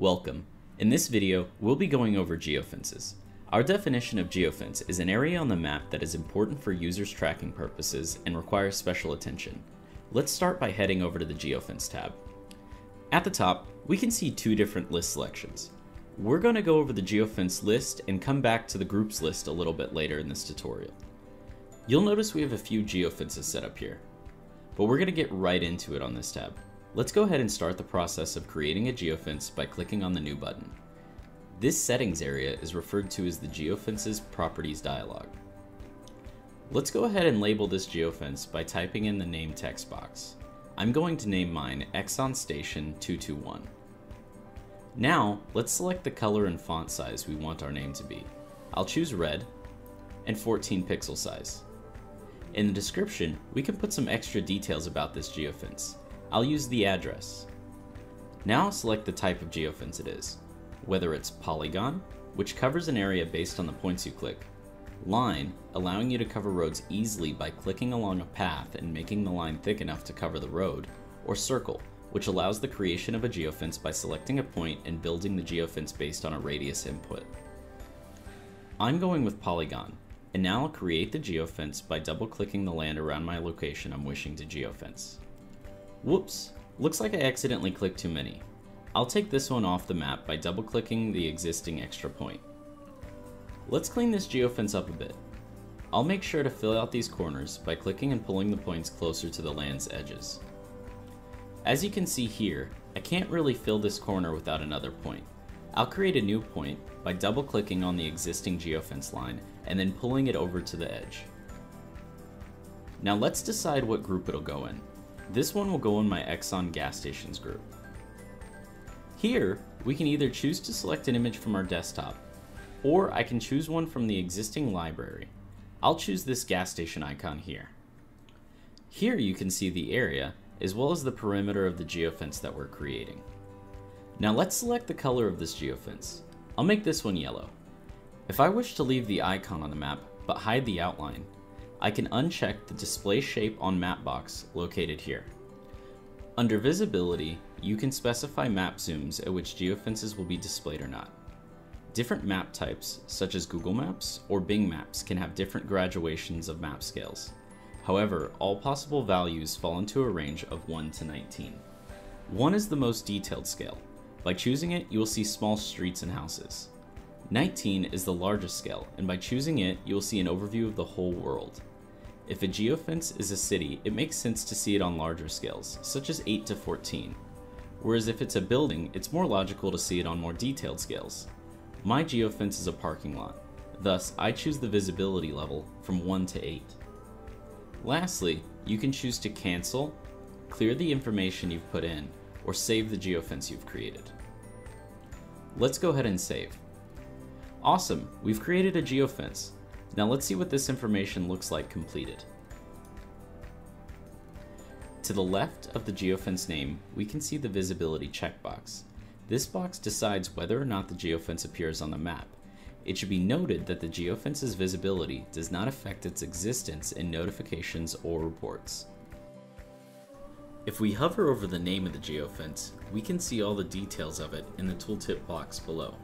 Welcome. In this video, we'll be going over geofences. Our definition of geofence is an area on the map that is important for users' tracking purposes and requires special attention. Let's start by heading over to the geofence tab. At the top, we can see two different list selections. We're going to go over the geofence list and come back to the groups list a little bit later in this tutorial. You'll notice we have a few geofences set up here, but we're going to get right into it on this tab. Let's go ahead and start the process of creating a geofence by clicking on the New button. This settings area is referred to as the geofence's properties dialog. Let's go ahead and label this geofence by typing in the name text box. I'm going to name mine Exxon Station 221. Now, let's select the color and font size we want our name to be. I'll choose red and 14 pixel size. In the description, we can put some extra details about this geofence. I'll use the address. Now select the type of geofence it is, whether it's polygon, which covers an area based on the points you click, line, allowing you to cover roads easily by clicking along a path and making the line thick enough to cover the road, or circle, which allows the creation of a geofence by selecting a point and building the geofence based on a radius input. I'm going with polygon, and now I'll create the geofence by double clicking the land around my location I'm wishing to geofence. Whoops, looks like I accidentally clicked too many. I'll take this one off the map by double clicking the existing extra point. Let's clean this geofence up a bit. I'll make sure to fill out these corners by clicking and pulling the points closer to the land's edges. As you can see here, I can't really fill this corner without another point. I'll create a new point by double clicking on the existing geofence line and then pulling it over to the edge. Now let's decide what group it'll go in. This one will go in my Exxon gas stations group. Here, we can either choose to select an image from our desktop, or I can choose one from the existing library. I'll choose this gas station icon here. Here you can see the area, as well as the perimeter of the geofence that we're creating. Now let's select the color of this geofence. I'll make this one yellow. If I wish to leave the icon on the map, but hide the outline, I can uncheck the display shape on map box located here. Under visibility, you can specify map zooms at which geofences will be displayed or not. Different map types, such as Google Maps or Bing Maps, can have different graduations of map scales. However, all possible values fall into a range of 1 to 19. 1 is the most detailed scale. By choosing it, you will see small streets and houses. 19 is the largest scale, and by choosing it, you will see an overview of the whole world. If a geofence is a city, it makes sense to see it on larger scales, such as 8 to 14. Whereas if it's a building, it's more logical to see it on more detailed scales. My geofence is a parking lot, thus I choose the visibility level from 1 to 8. Lastly, you can choose to cancel, clear the information you've put in, or save the geofence you've created. Let's go ahead and save. Awesome, we've created a geofence. Now let's see what this information looks like completed. To the left of the geofence name, we can see the visibility checkbox. This box decides whether or not the geofence appears on the map. It should be noted that the geofence's visibility does not affect its existence in notifications or reports. If we hover over the name of the geofence, we can see all the details of it in the tooltip box below.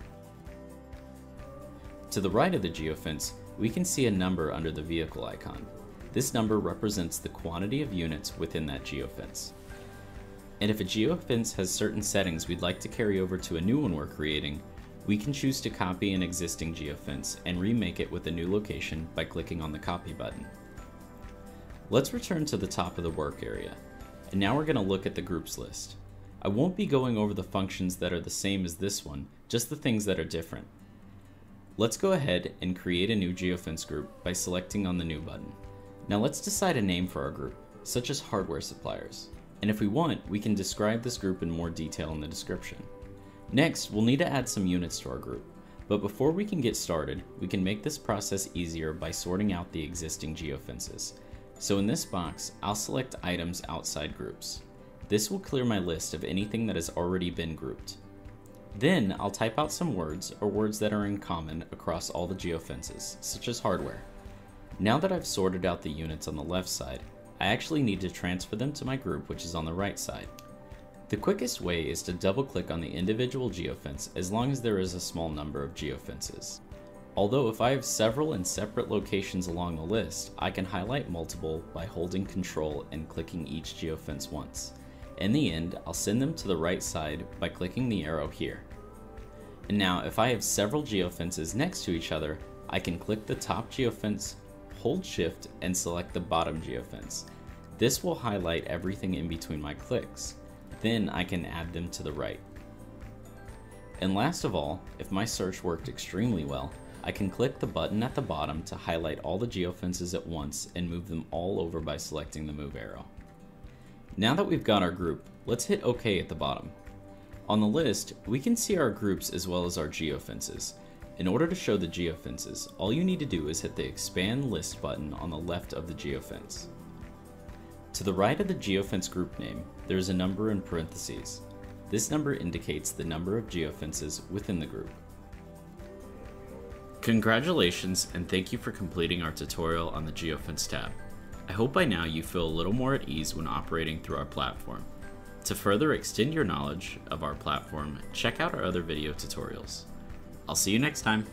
To the right of the geofence, we can see a number under the vehicle icon. This number represents the quantity of units within that geofence. And if a geofence has certain settings we'd like to carry over to a new one we're creating, we can choose to copy an existing geofence and remake it with a new location by clicking on the copy button. Let's return to the top of the work area, and now we're going to look at the groups list. I won't be going over the functions that are the same as this one, just the things that are different. Let's go ahead and create a new geofence group by selecting on the new button. Now let's decide a name for our group, such as hardware suppliers. And if we want, we can describe this group in more detail in the description. Next, we'll need to add some units to our group. But before we can get started, we can make this process easier by sorting out the existing geofences. So in this box, I'll select items outside groups. This will clear my list of anything that has already been grouped. Then I'll type out some words or words that are in common across all the geofences, such as hardware. Now that I've sorted out the units on the left side, I actually need to transfer them to my group which is on the right side. The quickest way is to double click on the individual geofence as long as there is a small number of geofences. Although if I have several in separate locations along the list, I can highlight multiple by holding control and clicking each geofence once. In the end, I'll send them to the right side by clicking the arrow here. And now if I have several geofences next to each other, I can click the top geofence, hold shift, and select the bottom geofence. This will highlight everything in between my clicks. Then I can add them to the right. And last of all, if my search worked extremely well, I can click the button at the bottom to highlight all the geofences at once and move them all over by selecting the move arrow. Now that we've got our group, let's hit OK at the bottom. On the list, we can see our groups as well as our geofences. In order to show the geofences, all you need to do is hit the Expand List button on the left of the geofence. To the right of the geofence group name, there is a number in parentheses. This number indicates the number of geofences within the group. Congratulations and thank you for completing our tutorial on the Geofence tab. I hope by now you feel a little more at ease when operating through our platform. To further extend your knowledge of our platform, check out our other video tutorials. I'll see you next time.